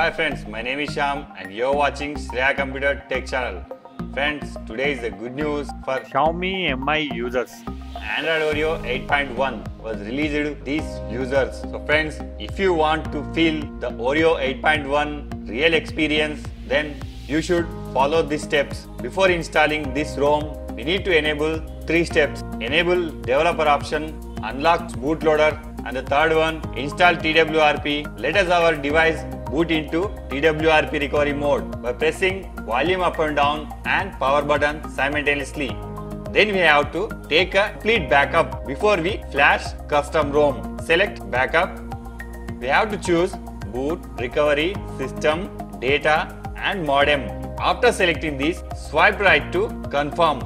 Hi friends, my name is Sham and you're watching Shreya Computer Tech Channel. Friends, today is the good news for Xiaomi Mi users. Android Oreo 8.1 was released to these users. So friends, if you want to feel the Oreo 8.1 real experience, then you should follow these steps. Before installing this ROM, we need to enable three steps. Enable developer option, unlock bootloader, and the third one, install TWRP. Let us our device boot into TWRP recovery mode by pressing volume up and down and power button simultaneously. Then we have to take a complete backup before we flash custom ROM. Select backup. We have to choose boot, recovery, system, data and modem. After selecting these, swipe right to confirm.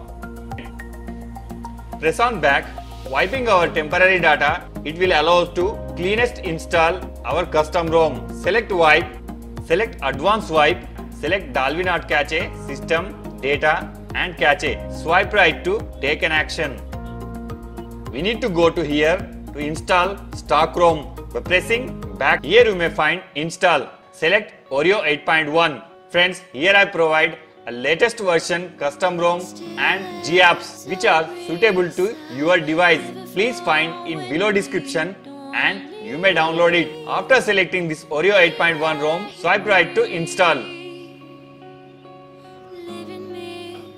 Press on back. Wiping our temporary data, it will allow us to cleanest install our custom ROM. Select wipe, select advanced wipe, select Not Cache, system, data and cache. Swipe right to take an action. We need to go to here to install stock ROM. By pressing back here you may find install. Select Oreo 8.1. Friends, here I provide a latest version custom ROM and GApps which are suitable to your device. Please find in below description and you may download it. After selecting this Oreo 8.1 ROM, swipe right to install.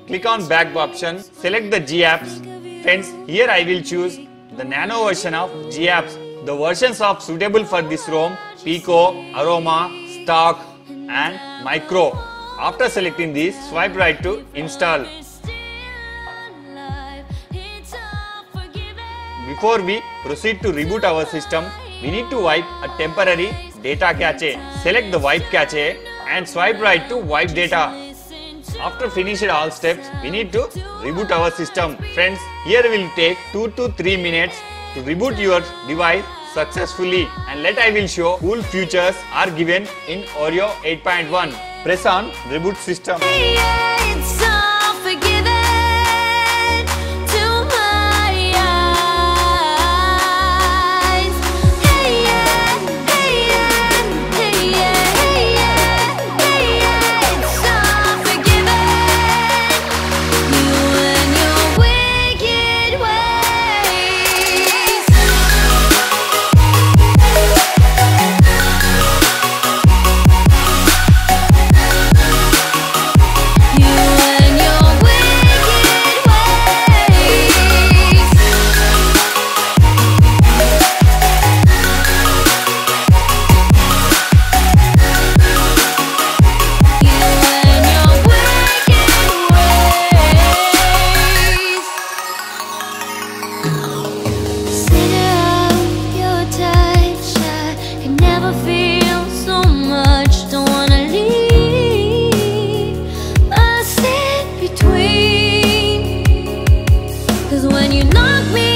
Click on back option, select the GApps. Friends, here I will choose the nano version of GApps. The versions of suitable for this ROM, Pico, Aroma, Stock and Micro. After selecting these, swipe right to install. Before we proceed to reboot our system, we need to wipe a temporary data cache. Select the wipe cache and swipe right to wipe data. After finishing all steps, we need to reboot our system. Friends, here will take 2 to 3 minutes to reboot your device successfully and let I will show cool features are given in Oreo 8.1. Press on reboot system. Knock me